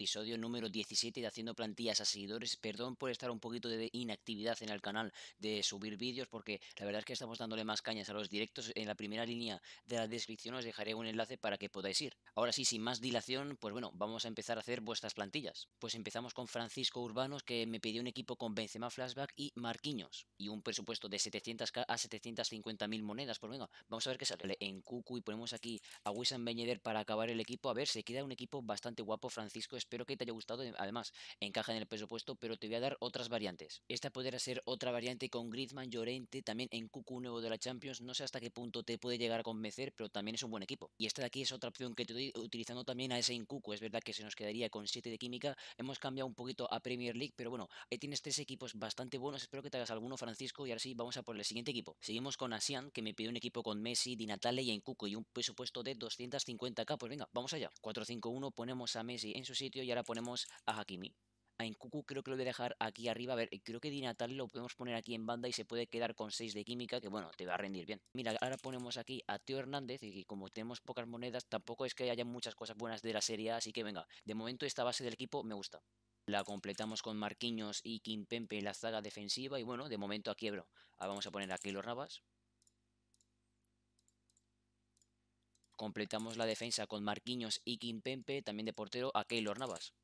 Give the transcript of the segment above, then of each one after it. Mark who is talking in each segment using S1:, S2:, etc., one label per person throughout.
S1: episodio número 17 de Haciendo Plantillas a Seguidores. Perdón por estar un poquito de inactividad en el canal de subir vídeos, porque la verdad es que estamos dándole más cañas a los directos. En la primera línea de la descripción os dejaré un enlace para que podáis ir. Ahora sí, sin más dilación, pues bueno, vamos a empezar a hacer vuestras plantillas. Pues empezamos con Francisco Urbanos, que me pidió un equipo con Benzema Flashback y Marquinhos, y un presupuesto de 700k a 750.000 monedas. Pues venga, vamos a ver qué sale en Cucu y ponemos aquí a Wissam Ben para acabar el equipo. A ver, se queda un equipo bastante guapo, Francisco espero que te haya gustado. Además, encaja en el presupuesto, pero te voy a dar otras variantes. Esta podría ser otra variante con Griezmann, Llorente, también en Cucu nuevo de la Champions. No sé hasta qué punto te puede llegar a convencer, pero también es un buen equipo. Y esta de aquí es otra opción que te doy utilizando también a ese en Cucu. Es verdad que se nos quedaría con 7 de química. Hemos cambiado un poquito a Premier League, pero bueno, ahí tienes tres equipos bastante buenos. Espero que te hagas alguno, Francisco. Y ahora sí, vamos a por el siguiente equipo. Seguimos con Asian, que me pidió un equipo con Messi, Di Natale y en Cucu y un presupuesto de 250k. Pues venga, vamos allá. 4-5-1, ponemos a Messi en su sitio y ahora ponemos a Hakimi. A Nkuku creo que lo voy a dejar aquí arriba. A ver, creo que Di Natale lo podemos poner aquí en banda y se puede quedar con 6 de química, que bueno, te va a rendir bien. Mira, ahora ponemos aquí a Teo Hernández y como tenemos pocas monedas, tampoco es que haya muchas cosas buenas de la serie, así que venga, de momento esta base del equipo me gusta. La completamos con Marquinhos y Kimpempe en la zaga defensiva y bueno, de momento aquí, bro. Ahora vamos a poner aquí los rabas. Completamos la defensa con Marquinhos y Kimpempe, también de portero, a Keylor Navas.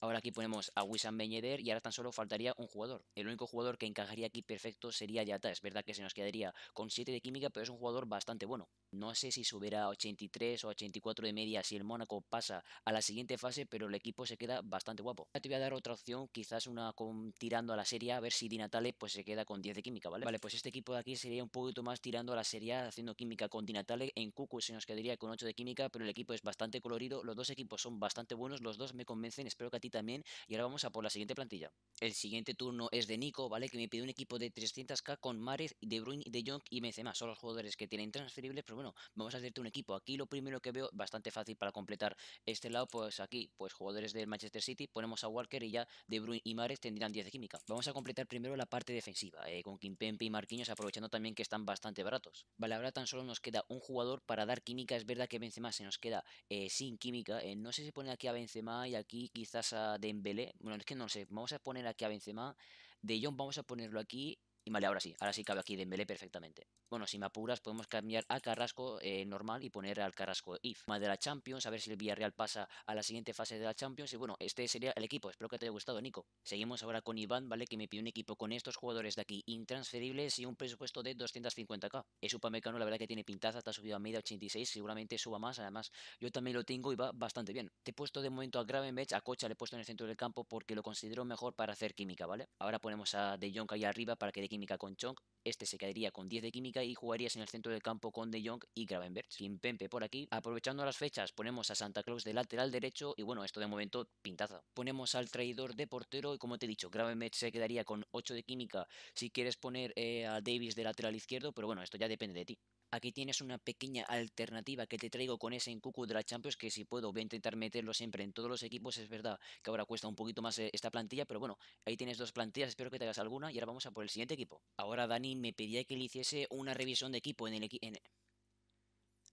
S1: Ahora aquí ponemos a Wissam Ben y ahora tan solo faltaría un jugador. El único jugador que encajaría aquí perfecto sería Yata. Es verdad que se nos quedaría con 7 de química, pero es un jugador bastante bueno. No sé si subirá a 83 o 84 de media si el Mónaco pasa a la siguiente fase, pero el equipo se queda bastante guapo. Ahora te voy a dar otra opción, quizás una con, tirando a la serie a ver si Di Natale pues se queda con 10 de química, ¿vale? Vale, pues este equipo de aquí sería un poquito más tirando a la serie haciendo química con Di Natale. En Cucu se nos quedaría con 8 de química, pero el equipo es bastante colorido. Los dos equipos son bastante buenos, los dos me convencen, espero que a ti también. Y ahora vamos a por la siguiente plantilla. El siguiente turno es de Nico, ¿vale? Que me pide un equipo de 300k con Mares, De Bruyne, De Jong y Benzema. Son los jugadores que tienen transferibles, pero bueno, vamos a hacerte un equipo. Aquí lo primero que veo, bastante fácil para completar este lado, pues aquí, pues jugadores del Manchester City, ponemos a Walker y ya De Bruyne y Mares tendrán 10 de química. Vamos a completar primero la parte defensiva, eh, con Kimpempe y Marquinhos, aprovechando también que están bastante baratos. Vale, ahora tan solo nos queda un jugador para dar química. Es verdad que Benzema se nos queda eh, sin química. Eh, no sé si pone aquí a Benzema y aquí quizás a Dembélé. Bueno, es que no sé. Vamos a poner aquí a Benzema. De Jong vamos a ponerlo aquí y vale, ahora sí, ahora sí cabe aquí Dembélé perfectamente. Bueno, si me apuras podemos cambiar a Carrasco eh, normal y poner al Carrasco if. Más de la Champions, a ver si el Villarreal pasa a la siguiente fase de la Champions. Y bueno, este sería el equipo, espero que te haya gustado Nico. Seguimos ahora con Iván, ¿vale? Que me pide un equipo con estos jugadores de aquí intransferibles y un presupuesto de 250k. Es Upamecano, la verdad que tiene pintaza, está subido a media 86, seguramente suba más. Además, yo también lo tengo y va bastante bien. Te he puesto de momento a Gravenberch, a Cocha le he puesto en el centro del campo porque lo considero mejor para hacer química, ¿vale? Ahora ponemos a De Jong ahí arriba para que de química con Chong este se quedaría con 10 de química y jugarías en el centro del campo con De Jong y Gravenberch. Pempe por aquí. Aprovechando las fechas, ponemos a Santa Claus de lateral derecho y bueno, esto de momento pintaza. Ponemos al traidor de portero y como te he dicho, Gravenberch se quedaría con 8 de química si quieres poner eh, a Davis de lateral izquierdo, pero bueno, esto ya depende de ti. Aquí tienes una pequeña alternativa que te traigo con ese Cucu de la Champions, que si puedo voy a intentar meterlo siempre en todos los equipos. Es verdad que ahora cuesta un poquito más eh, esta plantilla, pero bueno, ahí tienes dos plantillas, espero que te hagas alguna y ahora vamos a por el siguiente equipo. Ahora Dani me pedía que le hiciese una revisión de equipo en el equipo...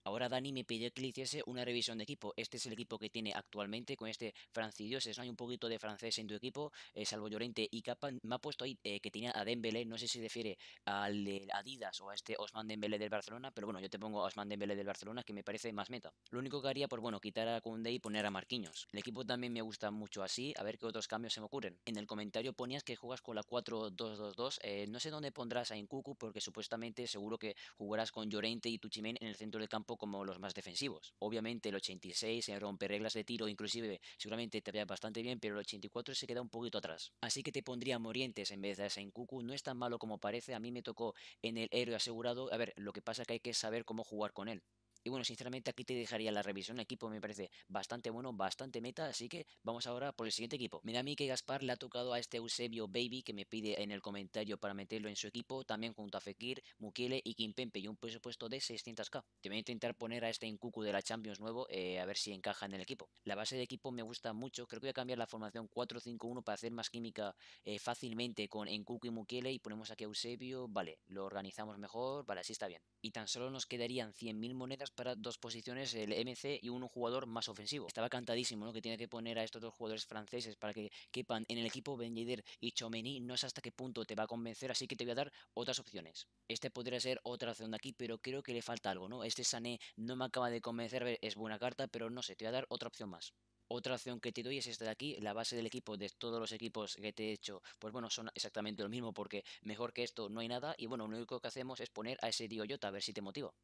S1: Ahora Dani me pidió que le hiciese una revisión de equipo. Este es el equipo que tiene actualmente con este Francidioses. No hay un poquito de francés en tu equipo, eh, salvo Llorente y Capa. Me ha puesto ahí eh, que tenía a Dembélé. No sé si refiere al de Adidas o a este Osman Dembélé del Barcelona, pero bueno, yo te pongo a Osman Dembélé del Barcelona que me parece más meta. Lo único que haría, pues bueno, quitar a Koundé y poner a Marquinhos. El equipo también me gusta mucho así. A ver qué otros cambios se me ocurren. En el comentario ponías que juegas con la 4-2-2-2. Eh, no sé dónde pondrás a Incucu porque supuestamente seguro que jugarás con Llorente y Tuchimen en el centro del campo como los más defensivos Obviamente el 86 se rompe reglas de tiro, inclusive seguramente te vea bastante bien, pero el 84 se queda un poquito atrás. Así que te pondría Morientes en vez de en Cucu. No es tan malo como parece, a mí me tocó en el héroe asegurado. A ver, lo que pasa es que hay que saber cómo jugar con él. Y bueno, sinceramente aquí te dejaría la revisión. El equipo me parece bastante bueno, bastante meta. Así que vamos ahora por el siguiente equipo. Mira a mí que Gaspar le ha tocado a este Eusebio Baby que me pide en el comentario para meterlo en su equipo. También junto a Fekir, Mukiele y Kimpempe y un presupuesto de 600k. Te voy a intentar poner a este Incucu de la Champions nuevo eh, a ver si encaja en el equipo. La base de equipo me gusta mucho. Creo que voy a cambiar la formación 4-5-1 para hacer más química eh, fácilmente con Encucu y Mukiele y ponemos aquí a Eusebio. Vale, lo organizamos mejor. Vale, así está bien. Y tan solo nos quedarían 100.000 monedas para dos posiciones, el MC y un jugador más ofensivo. Estaba cantadísimo, ¿no? Que tiene que poner a estos dos jugadores franceses para que quepan en el equipo Ben y Chomeni. No sé hasta qué punto te va a convencer, así que te voy a dar otras opciones. Este podría ser otra opción de aquí, pero creo que le falta algo, ¿no? Este Sané no me acaba de convencer, es buena carta, pero no sé, te voy a dar otra opción más. Otra opción que te doy es esta de aquí, la base del equipo de todos los equipos que te he hecho, pues bueno, son exactamente lo mismo porque mejor que esto no hay nada y bueno, lo único que hacemos es poner a ese Dioyota a ver si te motiva.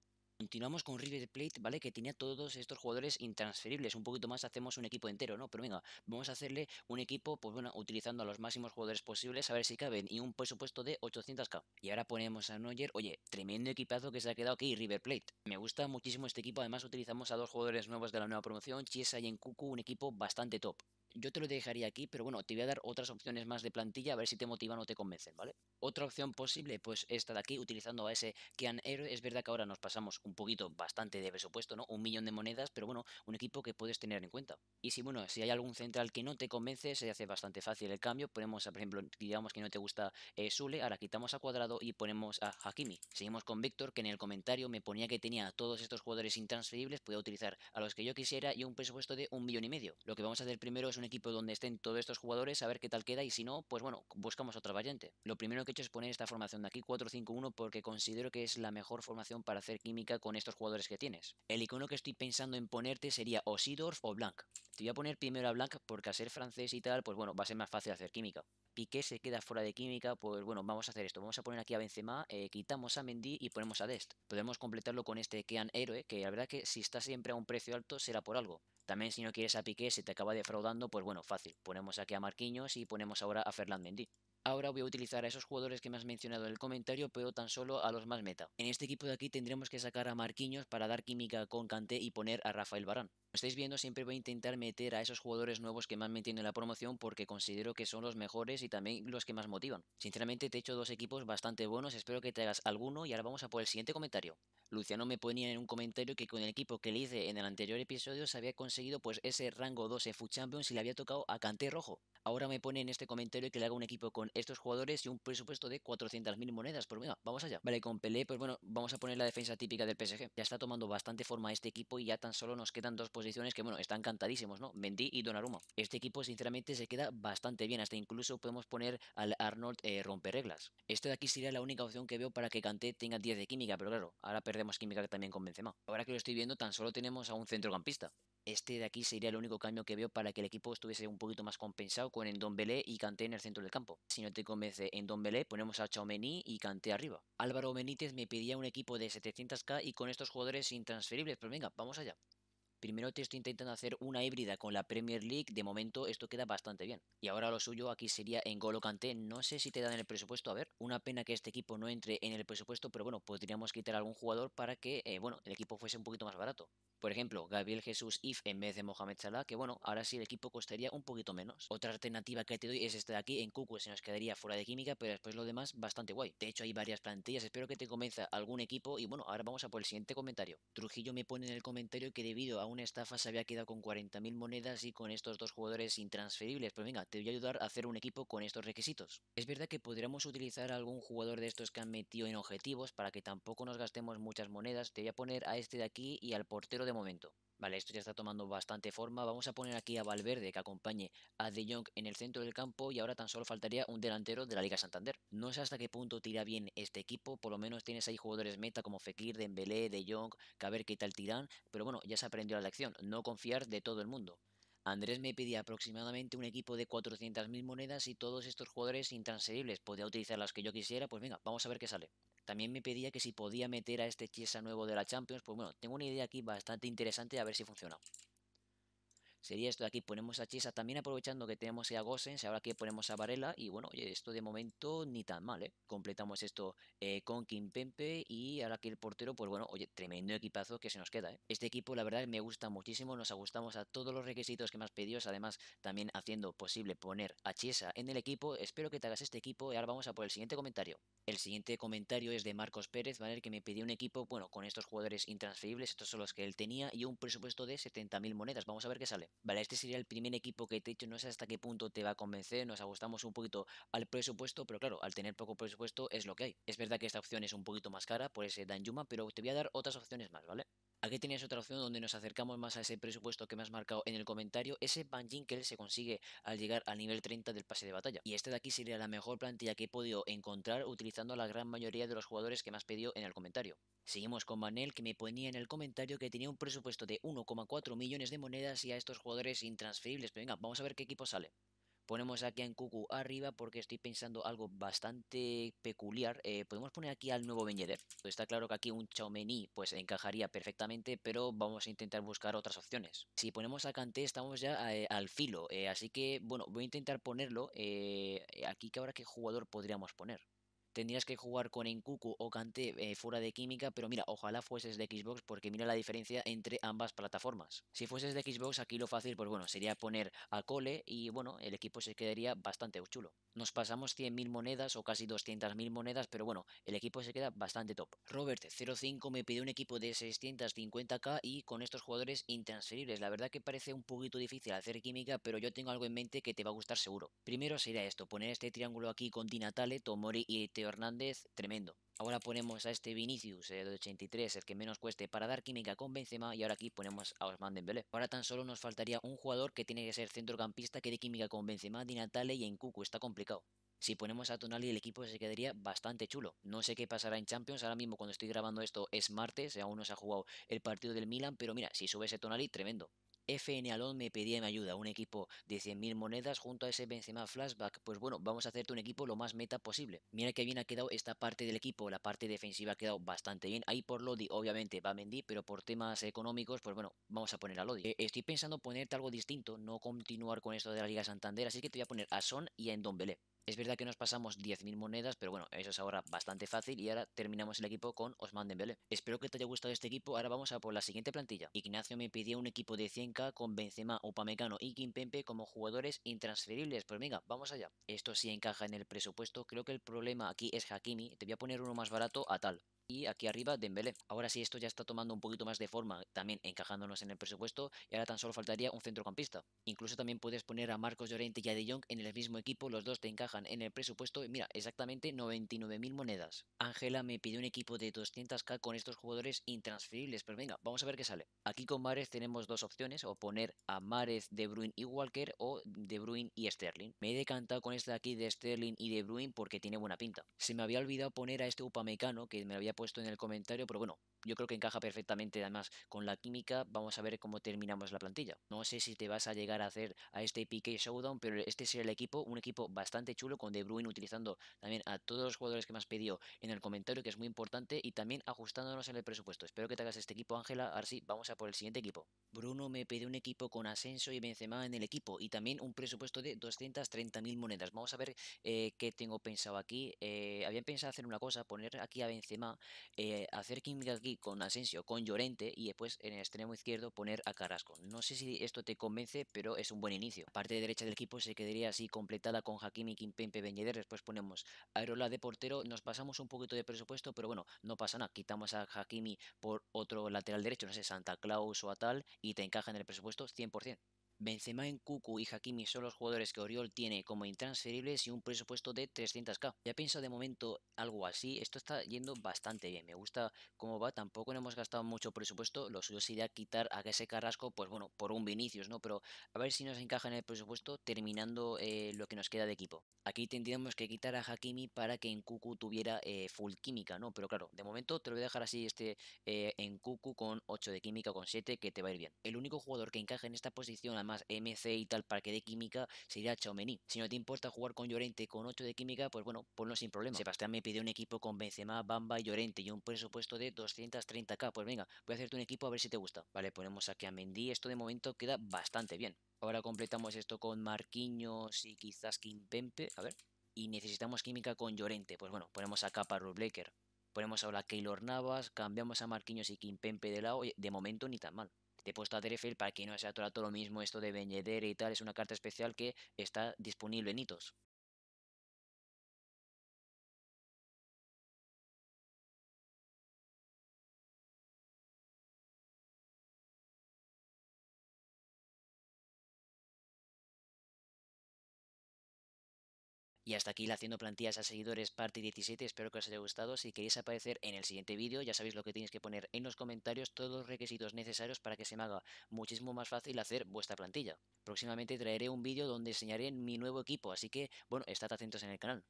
S1: Continuamos con River Plate, ¿vale? Que tenía todos estos jugadores intransferibles. Un poquito más hacemos un equipo entero, ¿no? Pero venga, vamos a hacerle un equipo, pues bueno, utilizando a los máximos jugadores posibles, a ver si caben, y un presupuesto de 800k. Y ahora ponemos a Neuer, oye, tremendo equipazo que se ha quedado aquí, River Plate. Me gusta muchísimo este equipo, además utilizamos a dos jugadores nuevos de la nueva promoción, Chiesa y Nkuku, un equipo bastante top. Yo te lo dejaría aquí, pero bueno, te voy a dar otras opciones más de plantilla a ver si te motivan o te convencen, ¿vale? Otra opción posible, pues esta de aquí, utilizando a ese Kean Héroe. Es verdad que ahora nos pasamos un poquito, bastante de presupuesto, ¿no? Un millón de monedas, pero bueno, un equipo que puedes tener en cuenta. Y si, bueno, si hay algún central que no te convence, se hace bastante fácil el cambio. Ponemos, por ejemplo, digamos que no te gusta eh, Sule, ahora quitamos a Cuadrado y ponemos a Hakimi. Seguimos con Víctor, que en el comentario me ponía que tenía todos estos jugadores intransferibles, podía utilizar a los que yo quisiera y un presupuesto de un millón y medio. Lo que vamos a hacer primero es un equipo donde estén todos estos jugadores, a ver qué tal queda y si no, pues bueno, buscamos otra variante. Lo primero que he hecho es poner esta formación de aquí 4-5-1 porque considero que es la mejor formación para hacer química con estos jugadores que tienes. El icono que estoy pensando en ponerte sería o o Blanc. Te voy a poner primero a Blanc porque a ser francés y tal, pues bueno, va a ser más fácil hacer química. Piqué se queda fuera de química, pues bueno, vamos a hacer esto. Vamos a poner aquí a Benzema, eh, quitamos a Mendy y ponemos a Dest. Podemos completarlo con este Kean Héroe, que la verdad que si está siempre a un precio alto será por algo. También si no quieres a Piqué, si te acaba defraudando, pues bueno, fácil. Ponemos aquí a Marquinhos y ponemos ahora a Ferland Mendy. Ahora voy a utilizar a esos jugadores que me has mencionado en el comentario, pero tan solo a los más meta. En este equipo de aquí tendremos que sacar a Marquinhos para dar química con Kanté y poner a Rafael Barán. Como estáis viendo, siempre voy a intentar meter a esos jugadores nuevos que más metiendo en la promoción porque considero que son los mejores y también los que más motivan. Sinceramente te he hecho dos equipos bastante buenos, espero que te hagas alguno y ahora vamos a por el siguiente comentario. Luciano me ponía en un comentario que con el equipo que le hice en el anterior episodio se había conseguido pues ese rango 12 Food Champions y le había tocado a Kanté rojo. Ahora me pone en este comentario que le haga un equipo con estos jugadores y un presupuesto de 400.000 monedas. Pues venga, vamos allá. Vale, con Pelé, pues bueno, vamos a poner la defensa típica del PSG. Ya está tomando bastante forma este equipo y ya tan solo nos quedan dos posiciones que bueno, están cantadísimos, ¿no? Mendy y Donnarumma. Este equipo sinceramente se queda bastante bien, hasta incluso podemos poner al Arnold eh, romper reglas. Esto de aquí sería la única opción que veo para que Kanté tenga 10 de química, pero claro, ahora perdemos química también con Benzema. Ahora que lo estoy viendo, tan solo tenemos a un centrocampista. Este de aquí sería el único cambio que veo para que el equipo estuviese un poquito más compensado con Endombele y Kanté en el centro del campo. Si no te convence Endombele, ponemos a Chaumeni y Kanté arriba. Álvaro Benítez me pedía un equipo de 700k y con estos jugadores intransferibles, pero venga, vamos allá. Primero te estoy intentando hacer una híbrida con la Premier League, de momento esto queda bastante bien. Y ahora lo suyo aquí sería en Golo no sé si te dan el presupuesto, a ver, una pena que este equipo no entre en el presupuesto, pero bueno, podríamos quitar algún jugador para que, eh, bueno, el equipo fuese un poquito más barato. Por ejemplo, Gabriel Jesús If en vez de Mohamed Salah, que bueno, ahora sí el equipo costaría un poquito menos. Otra alternativa que te doy es esta de aquí, en Cucu se nos quedaría fuera de química, pero después lo demás bastante guay. De hecho hay varias plantillas, espero que te convenza algún equipo y bueno, ahora vamos a por el siguiente comentario. Trujillo me pone en el comentario que debido a una estafa se había quedado con 40.000 monedas y con estos dos jugadores intransferibles, pero venga, te voy a ayudar a hacer un equipo con estos requisitos. Es verdad que podríamos utilizar algún jugador de estos que han metido en objetivos para que tampoco nos gastemos muchas monedas, te voy a poner a este de aquí y al portero de momento. Vale, esto ya está tomando bastante forma. Vamos a poner aquí a Valverde que acompañe a De Jong en el centro del campo y ahora tan solo faltaría un delantero de la Liga Santander. No sé hasta qué punto tira bien este equipo, por lo menos tienes ahí jugadores meta como Fekir, Dembélé, De Jong, que a ver qué tal tiran, pero bueno, ya se aprendió la lección, no confiar de todo el mundo. Andrés me pedía aproximadamente un equipo de 400.000 monedas y todos estos jugadores intransferibles. Podía utilizar las que yo quisiera, pues venga, vamos a ver qué sale. También me pedía que si podía meter a este Chiesa nuevo de la Champions, pues bueno, tengo una idea aquí bastante interesante a ver si funciona sería esto de aquí, ponemos a Chiesa también aprovechando que tenemos a Gosens, ahora aquí ponemos a Varela y bueno, oye, esto de momento ni tan mal, ¿eh? Completamos esto eh, con Kim Pempe y ahora aquí el portero, pues bueno, oye, tremendo equipazo que se nos queda, ¿eh? Este equipo la verdad me gusta muchísimo, nos ajustamos a todos los requisitos que has pedido, además también haciendo posible poner a Chiesa en el equipo, espero que te hagas este equipo y ahora vamos a por el siguiente comentario. El siguiente comentario es de Marcos Pérez, ¿vale? Que me pidió un equipo, bueno, con estos jugadores intransferibles, estos son los que él tenía y un presupuesto de 70.000 monedas, vamos a ver qué sale. Vale, este sería el primer equipo que te he dicho, no sé hasta qué punto te va a convencer, nos ajustamos un poquito al presupuesto, pero claro, al tener poco presupuesto es lo que hay. Es verdad que esta opción es un poquito más cara por ese Danjuma, pero te voy a dar otras opciones más, ¿vale? Aquí tienes otra opción donde nos acercamos más a ese presupuesto que me has marcado en el comentario. Ese Van Jinkel se consigue al llegar al nivel 30 del pase de batalla. Y este de aquí sería la mejor plantilla que he podido encontrar utilizando la gran mayoría de los jugadores que me has pedido en el comentario. Seguimos con Manel que me ponía en el comentario que tenía un presupuesto de 1,4 millones de monedas y a estos jugadores intransferibles. Pero venga, vamos a ver qué equipo sale. Ponemos aquí a Nkuku arriba porque estoy pensando algo bastante peculiar. Eh, podemos poner aquí al nuevo Beñeder. Está claro que aquí un Chaumení pues encajaría perfectamente, pero vamos a intentar buscar otras opciones. Si ponemos a Kanté estamos ya eh, al filo, eh, así que bueno, voy a intentar ponerlo. aquí que ahora qué jugador podríamos poner tendrías que jugar con Enkuku o Kanté eh, fuera de química, pero mira, ojalá fueses de Xbox porque mira la diferencia entre ambas plataformas. Si fueses de Xbox, aquí lo fácil, pues bueno, sería poner a Cole y bueno, el equipo se quedaría bastante chulo. Nos pasamos 100.000 monedas o casi 200.000 monedas, pero bueno, el equipo se queda bastante top. Robert05 me pidió un equipo de 650k y con estos jugadores intransferibles. La verdad que parece un poquito difícil hacer química, pero yo tengo algo en mente que te va a gustar seguro. Primero sería esto, poner este triángulo aquí con Di Natale, Tomori y Hernández, tremendo. Ahora ponemos a este Vinicius eh, de 83, el que menos cueste, para dar química con Benzema y ahora aquí ponemos a Osman Dembélé. Ahora tan solo nos faltaría un jugador que tiene que ser centrocampista que dé química con Benzema, Di Natale y Enkuku, está complicado. Si ponemos a Tonali el equipo se quedaría bastante chulo. No sé qué pasará en Champions, ahora mismo cuando estoy grabando esto es martes, aún no se ha jugado el partido del Milan, pero mira, si sube ese Tonali, tremendo. FN Alon me pedía mi ayuda, un equipo de 100.000 monedas junto a ese Benzema Flashback. Pues bueno, vamos a hacerte un equipo lo más meta posible. Mira que bien ha quedado esta parte del equipo, la parte defensiva ha quedado bastante bien. Ahí por Lodi, obviamente va Mendy, pero por temas económicos, pues bueno, vamos a poner a Lodi. Eh, estoy pensando ponerte algo distinto, no continuar con esto de la Liga Santander, así que te voy a poner a Son y a Endombele. Es verdad que nos pasamos 10.000 monedas, pero bueno, eso es ahora bastante fácil y ahora terminamos el equipo con Osman. Espero que te haya gustado este equipo, ahora vamos a por la siguiente plantilla. Ignacio me pidió un equipo de 100k con Benzema, Upamecano y Kimpempe como jugadores intransferibles, pues venga, vamos allá. Esto sí encaja en el presupuesto, creo que el problema aquí es Hakimi, te voy a poner uno más barato a tal y aquí arriba Dembélé. Ahora sí esto ya está tomando un poquito más de forma, también encajándonos en el presupuesto y ahora tan solo faltaría un centrocampista. Incluso también puedes poner a Marcos Llorente y a De Jong en el mismo equipo, los dos te encajan en el presupuesto y mira, exactamente 99.000 monedas. Ángela me pidió un equipo de 200k con estos jugadores intransferibles, pero venga, vamos a ver qué sale. Aquí con Mares tenemos dos opciones, o poner a Mares, De Bruyne y Walker o De Bruyne y Sterling. Me he decantado con este de aquí de Sterling y De Bruyne porque tiene buena pinta. Se me había olvidado poner a este Upamecano que me lo había puesto en el comentario, pero bueno, yo creo que encaja perfectamente además con la química. Vamos a ver cómo terminamos la plantilla. No sé si te vas a llegar a hacer a este PK Showdown, pero este sería el equipo, un equipo bastante chulo con De Bruyne utilizando también a todos los jugadores que me has pedido en el comentario, que es muy importante, y también ajustándonos en el presupuesto. Espero que te hagas este equipo, Ángela. Ahora sí, vamos a por el siguiente equipo. Bruno me pidió un equipo con Ascenso y Benzema en el equipo y también un presupuesto de 230.000 monedas. Vamos a ver eh, qué tengo pensado aquí. Eh, había pensado hacer una cosa, poner aquí a Benzema eh, hacer química aquí con Asensio, con Llorente y después en el extremo izquierdo poner a Carrasco. No sé si esto te convence, pero es un buen inicio. Parte de derecha del equipo se quedaría así completada con Hakimi, Kimpempe, Ben Después ponemos Aerola de portero. Nos pasamos un poquito de presupuesto, pero bueno, no pasa nada. Quitamos a Hakimi por otro lateral derecho, no sé, Santa Claus o a tal, y te encaja en el presupuesto 100%. Benzema, en Cucu y Hakimi son los jugadores que Oriol tiene como intransferibles y un presupuesto de 300k. Ya pienso de momento algo así, esto está yendo bastante bien, me gusta cómo va, tampoco no hemos gastado mucho presupuesto, lo suyo sería quitar a ese Carrasco, pues bueno, por un Vinicius, ¿no? Pero a ver si nos encaja en el presupuesto terminando eh, lo que nos queda de equipo. Aquí tendríamos que quitar a Hakimi para que en Cucu tuviera eh, full química, ¿no? Pero claro, de momento te lo voy a dejar así este eh, en Cucu con 8 de química, con 7, que te va a ir bien. El único jugador que encaja en esta posición, más MC y tal para que de química sería Chaumení. Si no te importa jugar con Llorente con 8 de química, pues bueno, ponlo sin problema. Sebastián me pidió un equipo con Benzema, Bamba y Llorente y un presupuesto de 230k. Pues venga, voy a hacerte un equipo a ver si te gusta. Vale, ponemos aquí a Mendy. Esto de momento queda bastante bien. Ahora completamos esto con Marquinhos y quizás Kimpempe. A ver. Y necesitamos química con Llorente. Pues bueno, ponemos acá para Blaker. Ponemos ahora a Keylor Navas, cambiamos a Marquinhos y Kimpempe de lado. de momento ni tan mal. Te he puesto a Drefel para que no sea todo lo mismo esto de Beñeder y tal. Es una carta especial que está disponible en hitos. Y hasta aquí la haciendo plantillas a seguidores parte 17, espero que os haya gustado. Si queréis aparecer en el siguiente vídeo, ya sabéis lo que tenéis que poner en los comentarios, todos los requisitos necesarios para que se me haga muchísimo más fácil hacer vuestra plantilla. Próximamente traeré un vídeo donde enseñaré mi nuevo equipo, así que bueno, estad atentos en el canal.